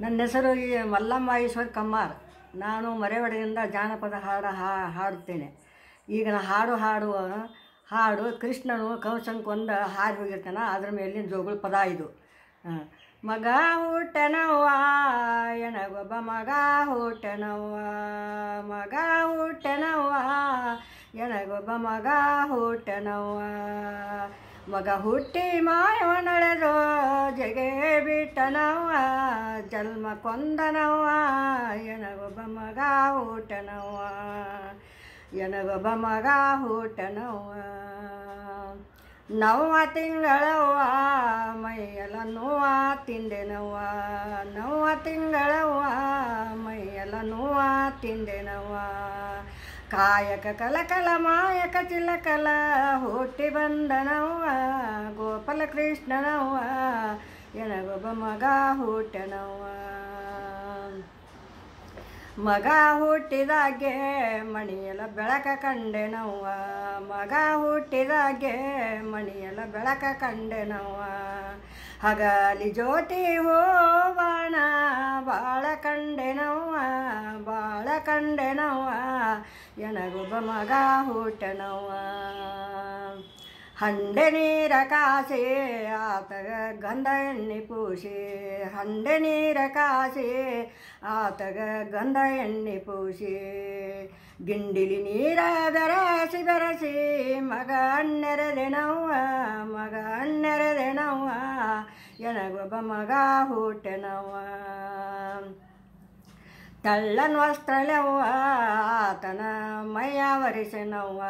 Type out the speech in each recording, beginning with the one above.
ನನ್ನ ಹೆಸರು ಮಲ್ಲಮ್ಮ ಈಶ್ವರ್ ಕಮ್ಮಾರ್. ನಾನು ಮರೆವಡೆಯಿಂದ ಜಾನಪದ ಹಾಡು ಹಾ, ಹಾಡುತ್ತೇನೆ. ಈಗ ನಾ ಹಾಡು ಹಾಡುವ, ಹಾಡು ಕೃಷ್ಣನು ಕಂಸಂಕೊಂದ ಹಾರಿ ಹೋಗಿರ್ತಾನೆ, ಅದ್ರ ಮೇಲಿನ ಜೋಗುಳ ಪದ ಇದು. ಮಗ ಹುಟ್ಟನವ್ವ, ಎನಗೊಬ್ಬ ಮಗ ಹುಟ್ಟನವ್ವ ಮಗ ಹುಟ್ಟನವ್ವ, ಎನಗೊಬ್ಬ ಮಗ ಹುಟ್ಟನವ್ವ. ಮಗ ಹುಟ್ಟಿ ಮಾಯವ ನಡೆದು ಜಗೆ ಬಿಟ್ಟನವ್ವ, ಜನ್ಮ ಕೊಂದನವ್ವ, ಎನಗೊಬ್ಬ ಮಗ ಹುಟ್ಟನವ್ವ, ಎನಗೊಬ್ಬ ಮಗ ಹುಟ್ಟನವ್ವ. ನವ್ವ ತಿಂಗಳವ್ವ ಮೈಯೆಲ್ಲ ನೋವ ತಿಂದೆನವ್ವ. ನವ್ವ ತಿಂಗಳವ್ವ ಮೈಯೆಲ್ಲ ನೋವ ತಿಂದೆನವ್ವ. ಕಾಯಕ ಕಲಕಲ, ಮಾಯಕ ಚಿಲಕಲ, ಹುಟ್ಟಿ ಬಂದನವ್ವ, ಗೋಪಾಲ ಕೃಷ್ಣನವ್ವ, ಎನಗೊಬ್ಬ ಮಗ ಹುಟ್ಟನವ್ವ. ಮಗ ಹುಟ್ಟಿದಾಗೆ ಮಣಿಯಲ ಬೆಳಕ ಕಂಡೆನವ್ವ. ಮಗ ಹುಟ್ಟಿದಾಗೆ ಮಣಿಯಲ ಬೆಳಕ ಕಂಡೆನವ್ವ. ಹಗಲಿ ಜ್ಯೋತಿ ಹೋವಣ ಬಾಳ ಕಂಡೆನವ್ವ. ಬಾಳ ಕಂಡೆನವ್ವ ಎನಗೊಬ್ಬ ಮಗ ಹುಟ್ಟನವ್ವ. ಹಂಡೆ ನೀರ ಕಾಸೆ, ಆತಗ ಗಂಧ ಎಣ್ಣೆ ಪೂಸಿ. ಹಂಡೆ ನೀರ ಕಾಸೆ, ಆತಗ ಗಂಧ ಎಣ್ಣೆ ಪೂಸಿ. ಗಿಂಡಿಲಿ ನೀರ ಬೆರಸಿ ಬೆರಸಿ, ಮಗ ಅಣ್ಣೆರೆದೆನವ್ವ ಮಗ ಅಣ್ಣೆರೆದೆನವ್ವ ಎನಗೊಬ್ಬ ಮಗ ಹುಟ್ಟೆನವ್ವ. ತಳ್ಳನ್ ವಸ್ತ್ರಲೆವ್ವ ಆತನ ಮೈಯ ವರಿಸೆನವ್ವ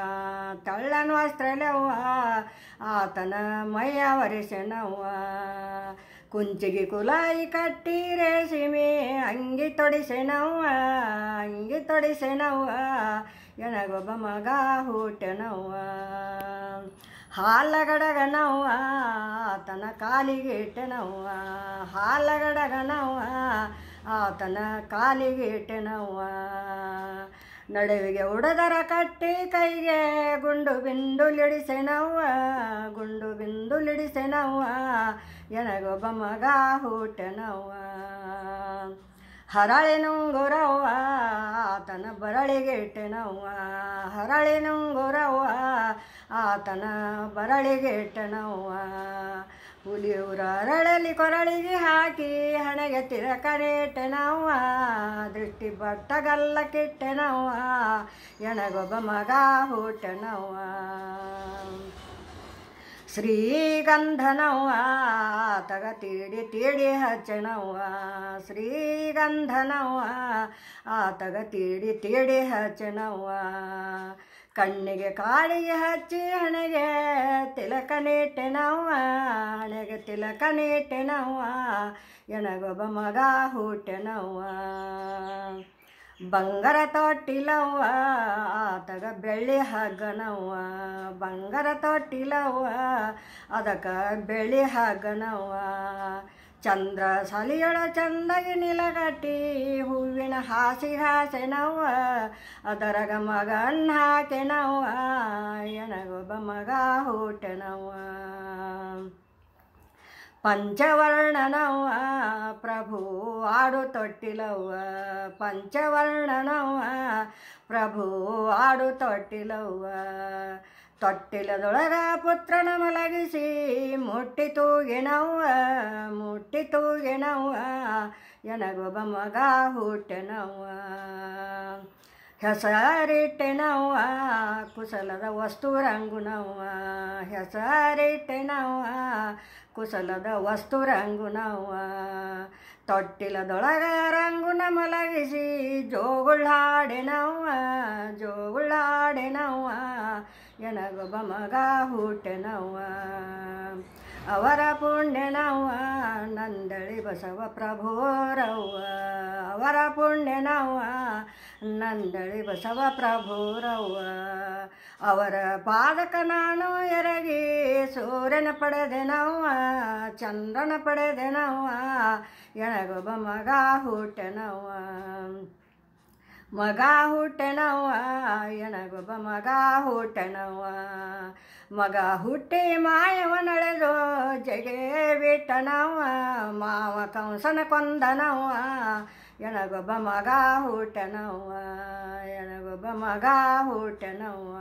ತಳ್ಳನ್ ವಸ್ತ್ರಲೆವ್ವ ಆತನ ಮೈಯ ವರಿಸೆನವ್ವ ಕುಂಚಿಗೆ ಕುಲಾಯಿ ಕಟ್ಟಿರೆ ಸಿಮಿ ಅಂಗಿ ತೊಡಿಸೆನವ್ವ ಅಂಗಿ ತೊಡಿಸೆನವ್ವ ಎಣಗೊಬ್ಬ ಮಗ ಹುಟ್ಟೆನವ್ವ ಹಾಲಗಡಗನವ್ವ ಆತನ ಕಾಲಿಗೆ ಇಟ್ಟೆನವ್ವ ಹಾಲಗಡಗನವ್ವ ಆತನ ಕಾಲಿಗೆ ಇಟ್ಟೆನವ್ವ. ನಡುವಿಗೆ ಉಡದರ ಕಟ್ಟಿ ಕೈಗೆ ಗುಂಡು ಬಿಂದುಲಿಡಿಸೆನವ್ವ ಗುಂಡು ಬಿಂದುಲಿಡಿಸೆನವ್ವ, ಎನಗೊಬ್ಬ ಮಗ ಹುಟ್ಟೆನವ್ವ. ಹರಳಿನುಂಗುರವ್ವ ಆತನ ಬರಳಿಗೆ ಇಟ್ಟೆನವ್ವ. ಹರಳಿನುಂಗುರವ್ವ ಆತನ ಬರಳಿಗೆ ಹುಲಿಯೂರ ಅರಳಲಿ ಕೊರಳಿಗೆ ಹಾಕಿ ಹಣೆಗೆ ನಾವು ದೃಷ್ಟಿ ಬಟ್ಟಗಲ್ಲ ಕೆಟ್ಟೆನವ್ವ ಎಣಗೊಬ್ಬ ಮಗ ಹುಟ್ಟೆನವ್ವ ಶ್ರೀಗಂಧನವ್ವ ಆತಗ ತೀಡಿ ತೀಡಿ ಹಚ್ಚನವ್ವ. ಶ್ರೀಗಂಧನವ್ವ ಆತಗ ತೀಡಿ ತೀಡಿ ಹಚ್ಚನವ್ವ. ಕಣ್ಣಿಗೆ ಕಾಳಿಗೆ ಹಚ್ಚಿ ಹಣೆಗೆ ತಿಲಕ ನೀಟೆನವ್ವ ಹಣೆಗೆ ತಿಲಕ ನೀಟೆನವ್ವ ಎನಗೊಬ್ಬ ಮಗ ಹುಟ್ಟೆನವ್ವ. ಬಂಗಾರ ತೊಟ್ಟಿಲವ್ವ, ಆತಗ ಬೆಳ್ಳಿ ಹಾಗನವ್ವ. ಬಂಗಾರ ತೊಟ್ಟಿಲವ್ವ ಅದಕ್ಕೆ ಬೆಳ್ಳಿ ಹಾಗನವ್ವ. ಚಂದ್ರ ಸಲಿಯೊಳ ಚಂದಗಿ ನಿಲಗಟ್ಟಿ, ಹೂವಿನ ಹಾಸಿ ಹಾಸೆನವ್ವ. ಅದರಗ ಮಗನ್ ಹಾಕೆನವ್ವ, ಎನಗೊಬ್ಬ ಮಗ ಹುಟ್ಟೆನವ್ವ ಪಂಚವರ್ಣನವ್ವ ಪ್ರಭು ಆಡು ತೊಟ್ಟಿಲವ್ವ. ಪಂಚವರ್ಣನವ್ವ ಪ್ರಭು ಆಡು ತೊಟ್ಟಿಲವ್ವ. ತೊಟ್ಟಿಲದೊಳಗ ಪುತ್ರನ ಮಲಗಿಸಿ ಮುಟ್ಟಿ ತೂಗಿನವ್ವ ಮುಟ್ಟಿ ತೂಗಿನವ್ವ. ಎನಗೊಬ್ಬ ಮಗ ಹುಟ್ಟೆನವ್ವ. ಹೆಸರಿಟ್ಟೆನವ್ವ ಕುಶಲದ ವಸ್ತು ರಂಗುನವ್ವ ಹೆಸರಿಟ್ಟೆನವ್ವ ಕುಶಲದ ವಸ್ತು ರಂಗುನವ್ವ ತೊಟ್ಟಿಲದೊಳಗ ರಂಗುನ ಮಲಗಿಸಿ ಜೋಗುಳಾಡೆನವ್ವ ಜೋಗುಳಾಡೆನವ್ವ ಎನಗೊಬ್ಬ ಮಗ ಹುಟ್ಟೆನವ್ವ ಅವರ ಪುಣ್ಯನವ್ವ ನಂದಳಿ ಬಸವ ಪ್ರಭೋರವ್ವ ಅವರ ಪುಣ್ಯನವ್ವ, ನಂದಳಿ ಬಸವ ಪ್ರಭುರವ್ವ. ಅವರ ಪಾದಕ ನಾನು ಎರಗಿ ಸೂರ್ಯನ ಪಡೆದೆನವ್ವ, ಚಂದ್ರನ ಪಡೆದೆನವ್ವ, ಎಣಗೊಬ್ಬ ಮಗ ಹುಟ್ಟೆನವ್ವ. ಮಗ ಹುಟ್ಟನವ್ವ, ಎಣಗೊಬ್ಬ ಮಗ ಹುಟ್ಟೆನವ್ವ. ಮಗ ಹುಟ್ಟಿ ಮಾಯವ ನಡೆದು ಜಗೇ ಬಿಟ್ಟನವ್ವ, ಮಾವ ಕಂಸನ ಕೊಂದನವ್ವ. ಎನಗೊಬ್ಬ ಮಗ ಹುಟ್ಟನವ್ವ ಎನಗೊಬ್ಬ ಮಗ ಹುಟ್ಟನವ್ವ